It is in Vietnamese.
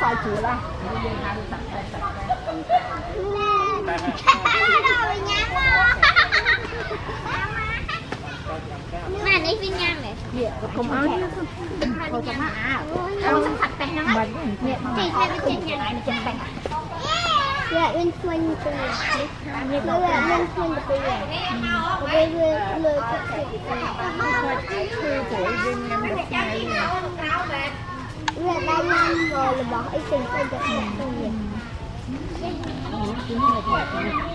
快煮啦！ Mà đi viên nhang này Dạ, không áo chứ Thôi cho nó à Áo sắp sạch tay nó Mình Dạ, Thì theo cái chân nhang lại trên tay Dạ, bên xuân từ Nó là bên xuân từ Bên bên lời Thư tuổi viên năm được ngày Là là bỏ ý tình xuân cho xuân xuân